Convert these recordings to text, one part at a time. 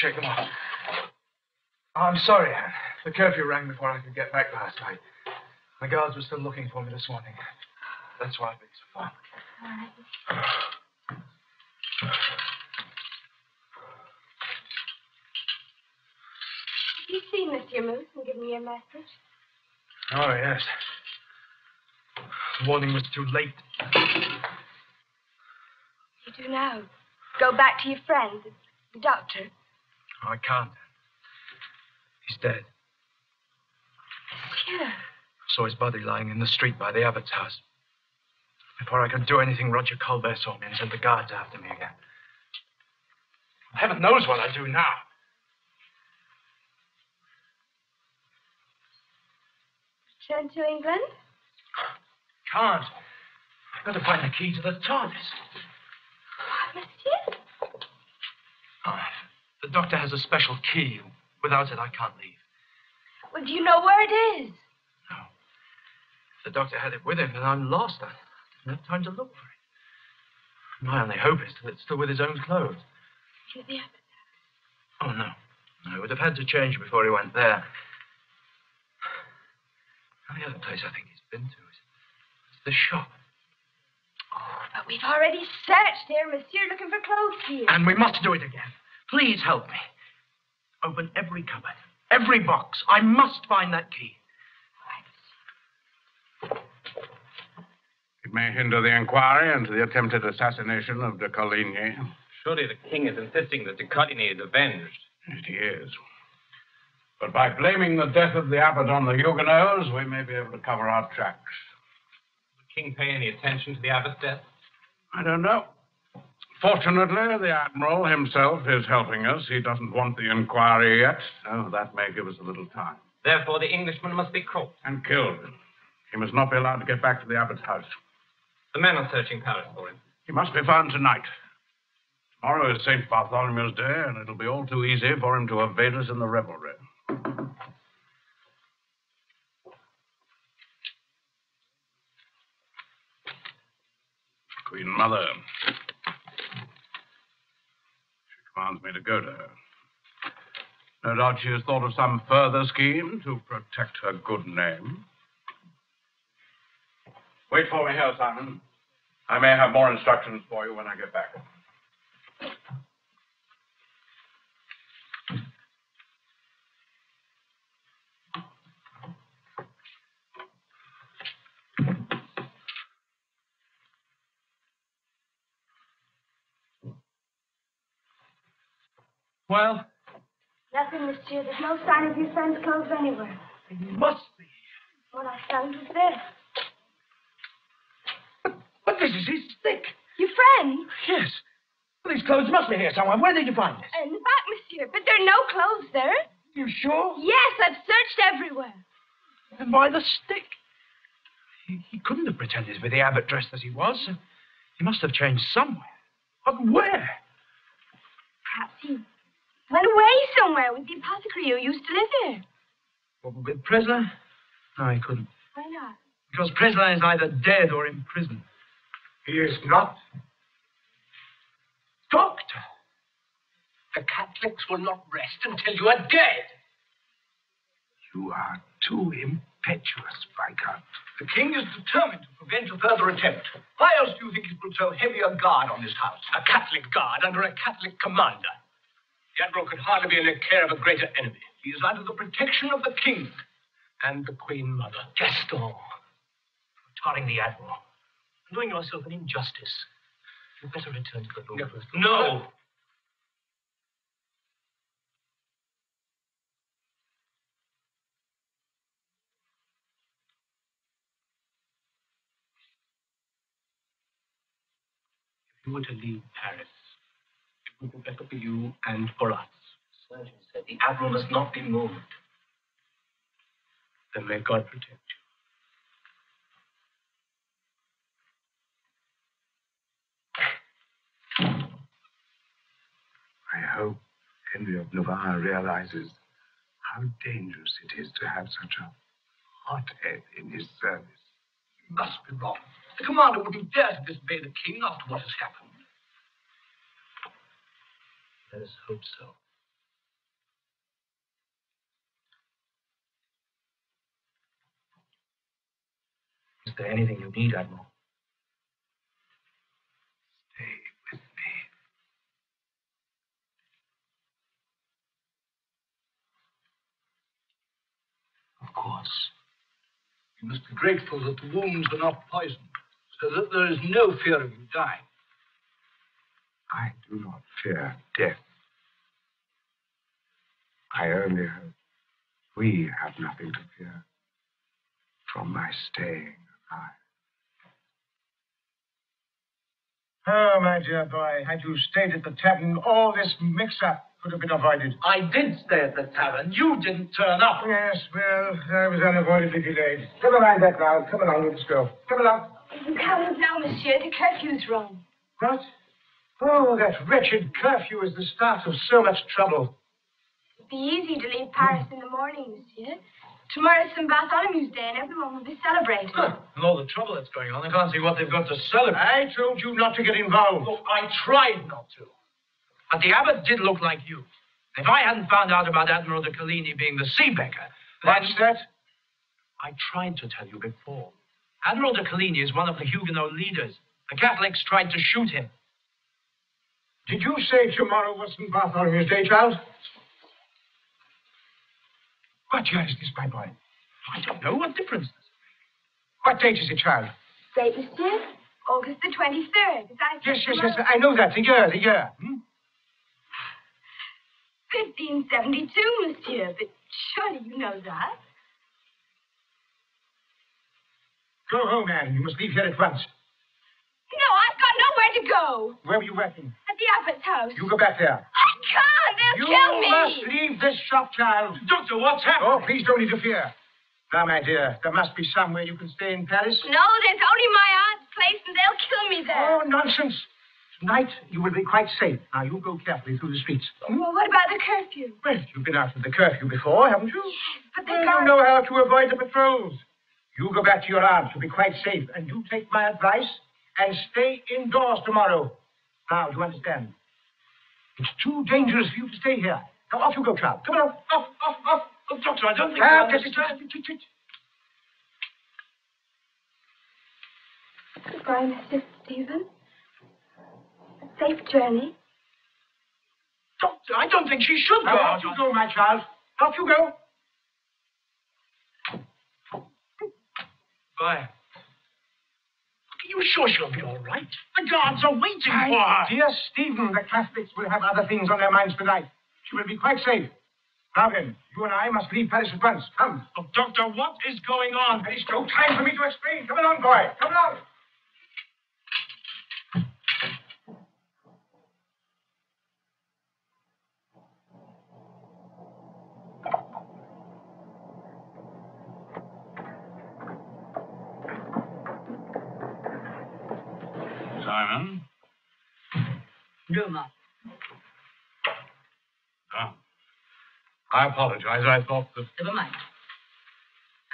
shake them off. I'm sorry, Anne. The curfew rang before I could get back last night. The guards were still looking for me this morning. That's why I've been so far. Have you seen Monsieur Muss and given me a message? Oh, yes. The warning was too late. You do now. Go back to your friend, the doctor. I can't. He's dead. Monsieur. I saw his body lying in the street by the abbot's house. Before I could do anything, Roger Colbert saw me and sent the guards after me again. Heaven knows what I do now. Return to England? Can't. I've got to find the key to the TARDIS. Monsieur? Oh, the doctor has a special key. Without it, I can't leave. Well, do you know where it is? No. If the doctor had it with him, then I'm lost. I don't have time to look for it. My only hope is that it's still with his own clothes. To the abbot. Oh, no. No, he would have had to change before he went there. The other place I think he's been to is, is the shop. Oh, but we've already searched here, Monsieur, looking for clothes here. And we must do it again. Please help me. Open every cupboard, every box. I must find that key. It may hinder the inquiry into the attempted assassination of de Coligny. Surely the king is insisting that de Coligny is avenged. It is. But by blaming the death of the abbot on the Huguenots, we may be able to cover our tracks. Did the king pay any attention to the abbot's death? I don't know. Fortunately, the admiral himself is helping us. He doesn't want the inquiry yet, so that may give us a little time. Therefore, the Englishman must be caught. And killed. He must not be allowed to get back to the abbot's house. The men are searching Paris for him. He must be found tonight. Tomorrow is St. Bartholomew's Day, and it'll be all too easy for him to evade us in the revelry. Queen Mother. Commands me to go to her. No doubt she has thought of some further scheme to protect her good name. Wait for me here, Simon. I may have more instructions for you when I get back. Well, Nothing, Monsieur. There's no sign of your friend's clothes anywhere. it must be. What I found was this. But this is his stick. Your friend? Yes. Well, these clothes must be here somewhere. Where did you find this? In the back, Monsieur. But there are no clothes there. You sure? Yes, I've searched everywhere. And why the stick? He, he couldn't have pretended to be the abbot dressed as he was. He must have changed somewhere. But where? Perhaps he went away somewhere with the apothecary who used to live here. What, with Preslin? No, he couldn't. Why not? Because Preslin is either dead or in prison. He is not. Doctor! The Catholics will not rest until you are dead. You are too impetuous, Viscount. The king is determined to prevent a further attempt. Why else do you think he put so heavy a guard on this house? A Catholic guard under a Catholic commander. The admiral could hardly be in the care of a greater enemy. He is under the protection of the king and the queen mother. Gaston, tarring the admiral, and doing yourself an injustice. You'd better return to the Louvre. No. If you were to leave Paris, it would be better for you and for us. Surgeon said the admiral must not be moved. Then may God protect you. I I hope Henry of Navarre realizes how dangerous it is to have such a hothead in his service. You must be wrong. The commander wouldn't dare to disobey the king after what has happened. Let us hope so. Is there anything you need, Admiral? Stay with me. Of course. You must be grateful that the wounds were not poisoned, so that there is no fear of you dying. I do not fear death. I only hope we have nothing to fear from my staying alive. Oh, my dear boy, had you stayed at the tavern, all this mix-up could have been avoided. I did stay at the tavern. You didn't turn up. Yes, well, I was unavoidably delayed. Never mind that now. Come along, let's go. Come along. You can't now, monsieur. The curfew's run. What? Oh, that wretched curfew is the start of so much trouble. It'd be easy to leave Paris in the morning, monsieur. Tomorrow's St. Bartholomew's Day and everyone will be celebrating. And all the trouble that's going on, I can't see what they've got to celebrate. I told you not to get involved. Look, I tried not to. But the abbot did look like you. If I hadn't found out about Admiral de Coligny being the Sea Beggar, then... What's that? I tried to tell you before. Admiral de Coligny is one of the Huguenot leaders. The Catholics tried to shoot him. Did you say tomorrow was St. Bartholomew's Day, child? What year is this, my boy? I don't know what difference does What date is it, child? Date, monsieur? August the 23rd. Is that Yes, yes, yes. I know that. The year, the year. Hmm? 1572, monsieur. But surely you know that. Go home, Anne. You must leave here at once. No, I've got nowhere to go. Where were you working? At the abbot's house. You go back there. I can't. They'll You kill me. You must leave this shop, child. Doctor, what's happened? Oh, please don't interfere. Now, my dear, there must be somewhere you can stay in Paris. No, there's only my aunt's place, and they'll kill me there. Oh, nonsense. Tonight, you will be quite safe. Now, you go carefully through the streets. Hmm? Well, what about the curfew? Well, you've been out of the curfew before, haven't you? But the Well, guards... you know how to avoid the patrols. You go back to your aunt. You'll be quite safe. And you take my advice and stay indoors tomorrow. Now, do you understand? It's too dangerous for you to stay here. Now, off you go, child. Come on. Off, off, off. Oh, doctor, I don't think Ah, you yes, yes, understand. Goodbye, Mr. Stephen. A safe journey. Doctor, I don't think she should go Now, out off you go, my child. Off you go. Bye. Are you sure she'll be all right? The guards are waiting for My her. dear Stephen, the Catholics will have other things on their minds tonight. She will be quite safe. Now then, you and I must leave Paris at once. Come. Oh, doctor, what is going on? There is no time for me to explain. Come along, boy. Come along. Simon? Master. Ah. I apologize. I thought that. Never mind.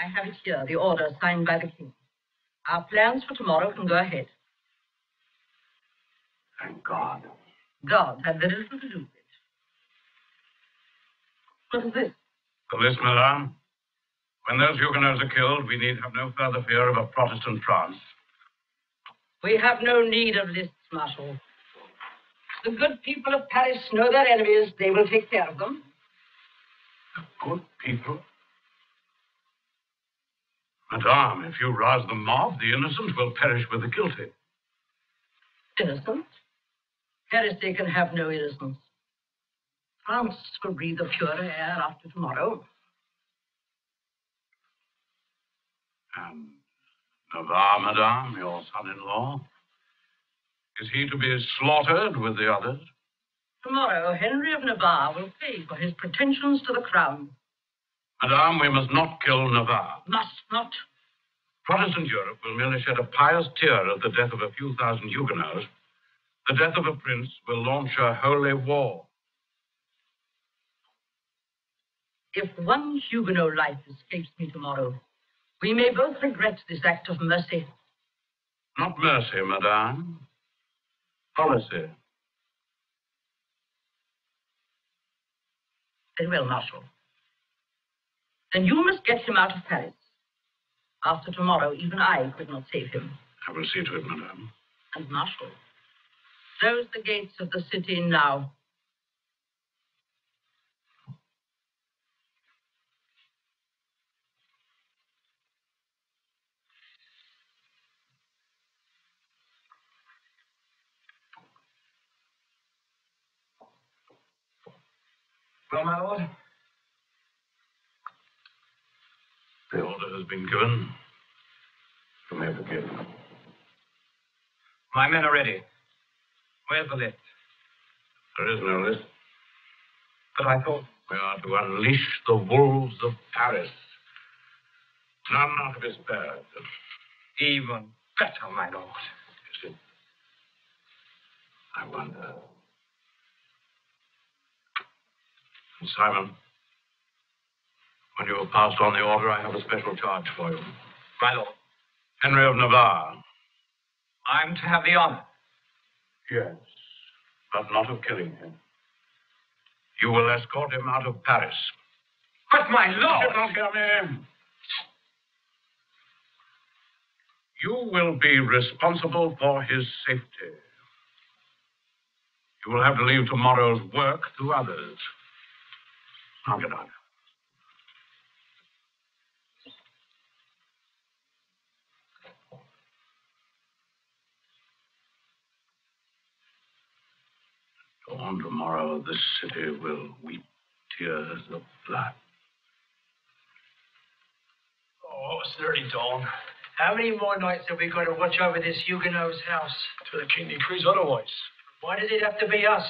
I have it here, the order signed by the king. Our plans for tomorrow can go ahead. Thank God. God had very little to do with it. What is this? For this, madame, when those Huguenots are killed, we need have no further fear of a Protestant France. We have no need of lists, Marshal. The good people of Paris know their enemies. They will take care of them. The good people. Madame, if you rouse the mob, the innocent will perish with the guilty. Innocent? Heresy can have no innocence. France will breathe a purer air after tomorrow. And Navarre, madame, your son-in-law, is he to be slaughtered with the others? Tomorrow, Henry of Navarre will pay for his pretensions to the crown. Madame, we must not kill Navarre. Must not. Protestant Europe will merely shed a pious tear at the death of a few thousand Huguenots. The death of a prince will launch a holy war. If one Huguenot life escapes me tomorrow, we may both regret this act of mercy. Not mercy, madame. Policy. Very well, Marshal. Then you must get him out of Paris. After tomorrow, even I could not save him. I will see to it, madame. And Marshal, close the gates of the city now. Well, my lord? The order has been given. You may begin. My men are ready. Where's the list? There is no list. But I thought. We are to unleash the wolves of Paris. None out of his path. Even better, my lord. You see, I wonder. And Simon, when you have passed on the order, I have a special charge for you. My lord, Henry of Navarre. I'm to have the honor. Yes, but not of killing him. You will escort him out of Paris. But, my You lord! don't hear me. You will be responsible for his safety. You will have to leave tomorrow's work to others. Now get out. Dawn tomorrow, this city will weep tears of blood. Oh, it's nearly dawn. How many more nights have we got to watch over this Huguenot's house? Till the king decrees otherwise. Why does it have to be us?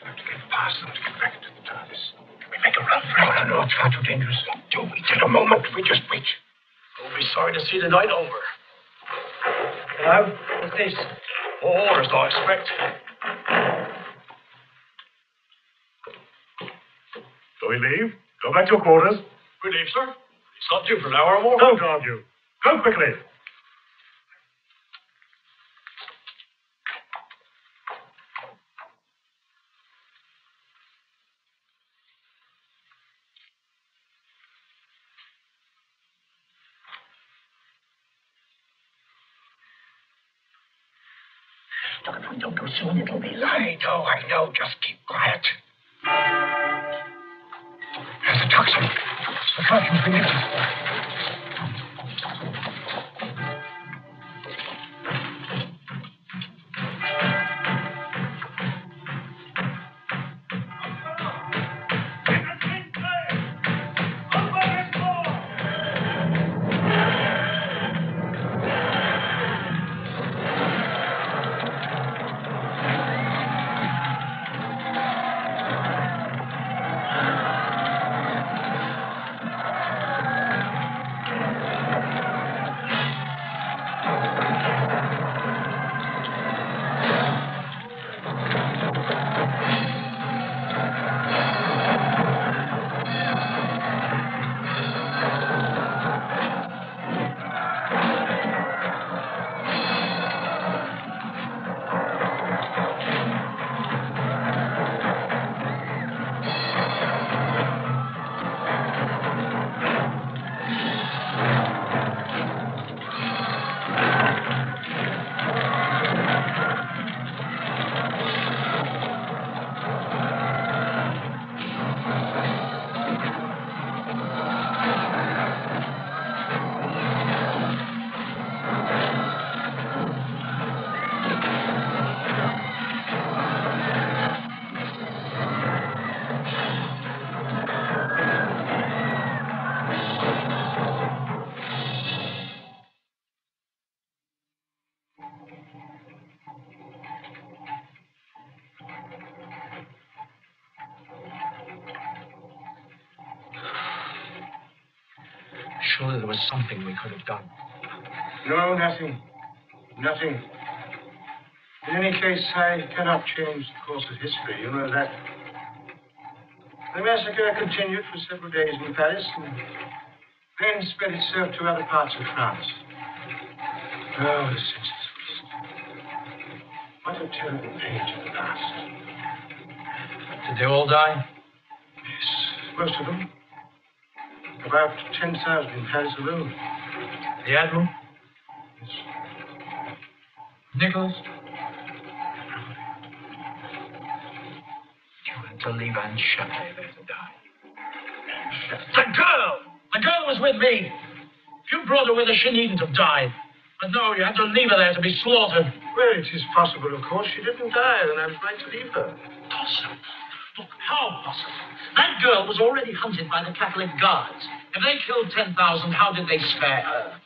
We have to get past them to get back to the TARDIS. We make a run for it. No, no, it's far too dangerous. Do we take a moment? We just wait. We'll be sorry to see the night over. Hello? What's this? More orders, I expect. So we leave? Go back to your quarters? We leave, sir. It's not due for an hour or more. Don't argue. Go quickly. Look, don't go soon, it'll be light. Oh, I know. Just keep quiet. There's the tocsin. The curtain's been was something we could have done. No, nothing. Nothing. In any case, I cannot change the course of history. You know that. The massacre continued for several days in Paris and then spread itself to other parts of France. Oh, the senseless What a terrible page at the past. Did they all die? Yes, most of them. About 10,000 in Paris alone. The Admiral? Nicholas. You had to leave Anne Chaplet there to die. The girl! The girl was with me. If you brought her with her, she needn't have died. But no, you had to leave her there to be slaughtered. Well, it is possible, of course. She didn't die, and I was right to leave her. Possible? How possible? That girl was already hunted by the Catholic Guards. If they killed 10,000, how did they spare her?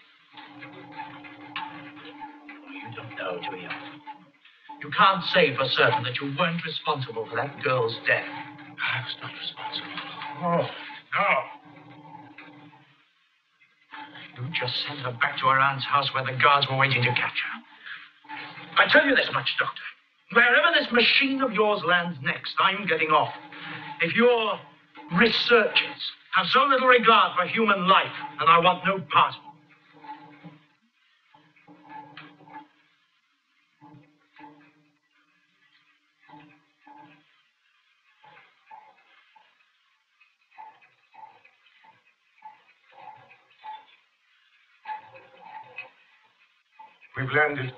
You don't know, do you? You can't say for certain that you weren't responsible for that girl's death. I was not responsible. Oh, no. You just sent her back to her aunt's house where the guards were waiting to catch her. I tell you this much, Doctor. Wherever this machine of yours lands next, I'm getting off. If your researchers have so little regard for human life, then I want no part of. We've landed.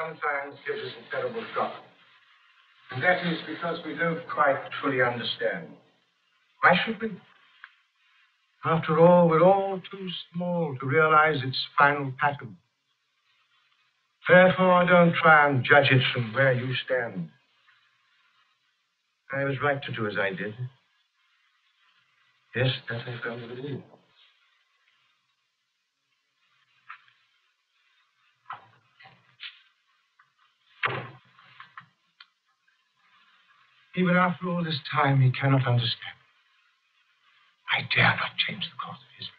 Sometimes gives us a terrible shock. And that is because we don't quite fully understand. Why should we? After all, we're all too small to realize its final pattern. Therefore, don't try and judge it from where you stand. I was right to do as I did. Yes, that I firmly believe. Even after all this time, he cannot understand. I dare not change the course of history.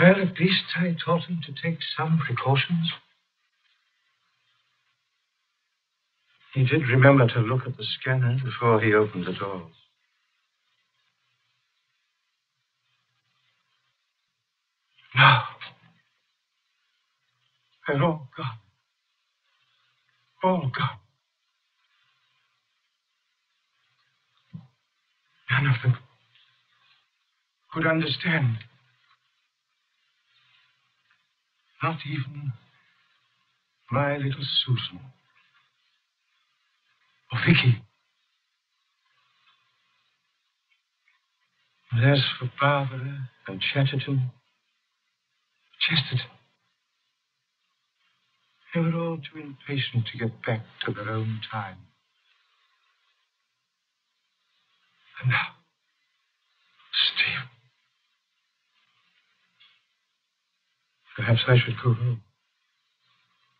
Well, at least I taught him to take some precautions. He did remember to look at the scanner before he opened the doors. Now, they're all gone. All God. None of them could understand. Not even my little Susan. Or Vicki. And as for Barbara and Chatterton, Chesterton, they were all too impatient to get back to their own time. And now, Steve. Perhaps I should go home.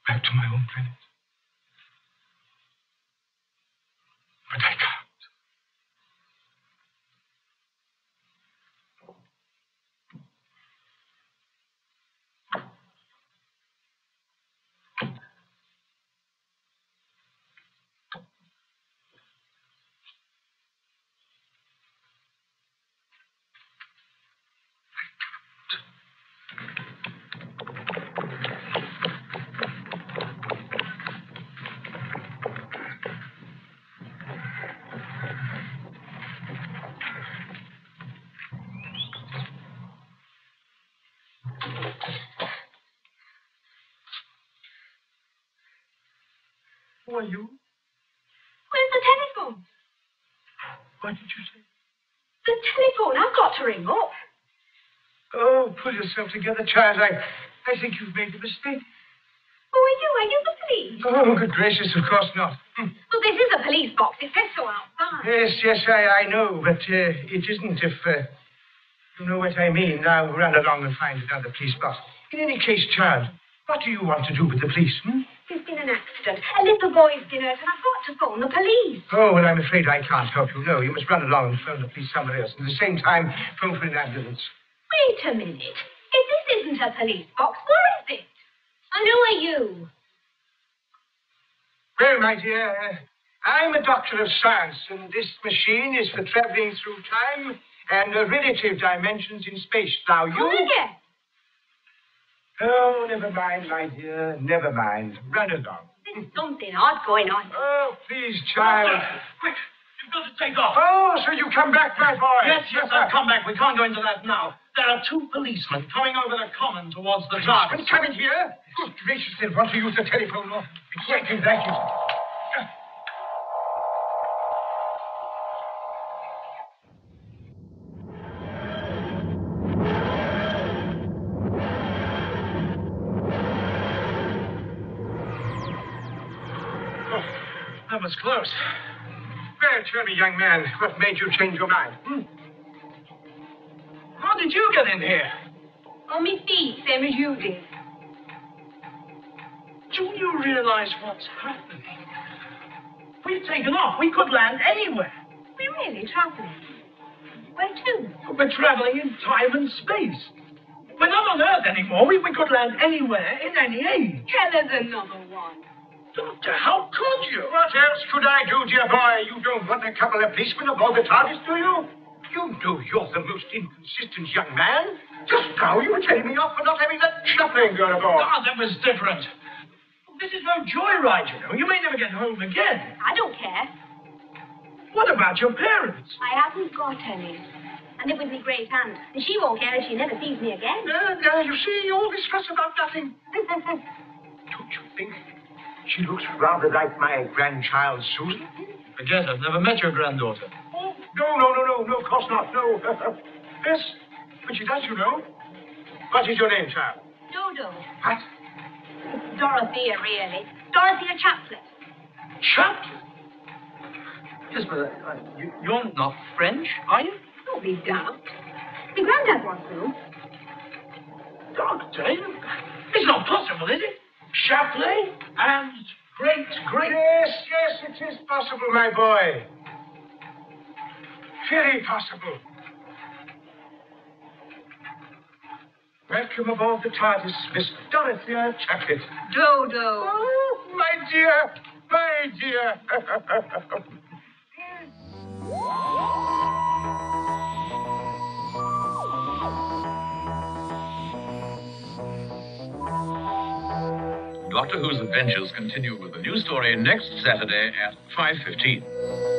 Back to my own planet. But I can't. Who are you? Where's the telephone? What did you say? The telephone. I've got to ring up. Oh, pull yourself together, child. I, I think you've made a mistake. Who are you? Are you the police? Oh, good gracious, of course not. Hmm. Well, this is a police box. It says so outside. Yes, yes, I, I know, but uh, it isn't if uh, you know what I mean. Now run along and find another police box. In any case, child, what do you want to do with the police? Hmm? There's been an accident. A little boy's been hurt, and I've got to phone the police. Oh, well, I'm afraid I can't help you. No, you must run along and phone the police somewhere else. And at the same time, phone for an ambulance. Wait a minute. If this isn't a police box, what is it? And who are you? Well, my dear, I'm a doctor of science, and this machine is for traveling through time and relative dimensions in space. Now, you. Oh, who again? Oh, never mind, my dear. Never mind. Run along. There's something odd going on. Oh, please, child. Quick, you've got to take off. Oh, so you come back, my boy. Yes, yes, I've come back. We can't go into that now. There are two policemen coming over the common towards the TARDIS. Policeman coming here? Good gracious, they'll want to use the telephone. Oh, Be quick and thank you. Was close. Well, tell me, young man, what made you change your mind? Hmm? How did you get in here? On me feet, same as you did. Do you realize what's happening? We've taken off. We could land anywhere. We really traveling. Where to? We're traveling in time and space. We're not on Earth anymore. We, we could land anywhere in any age. Tell us another one. Doctor, how could you? What else could I do, dear boy? You don't want a couple of policemen aboard the TARDIS, do you? You know you're the most inconsistent young man. Just now you were telling me off for not having that shuffling girl aboard. Ah, that was different. This is no joyride, you know. You may never get home again. I don't care. What about your parents? I haven't got any. I live with my great aunt, and she won't care if she never sees me again. Uh, uh, you see, all this fuss about nothing. Don't you think she looks rather like my grandchild, Susan? I guess I've never met your granddaughter. Oh, no, no, no, no, no, of course not, no. yes, but she does, you know. What is your name, child? Dodo. What? It's Dorothea, really. Dorothea Chaplet. Chaplain? Yes, but uh, you, you're not French, are you? Don't be daft. My granddad wants to. Doctor, it's not possible, is it? Chaplain and great, great. Yes, yes, it is possible, my boy. Very possible. Welcome aboard the TARDIS, Miss Dorothea Chaplet. Dodo. Oh, my dear, my dear. Doctor Who's adventures continue with a new story next Saturday at 5.15.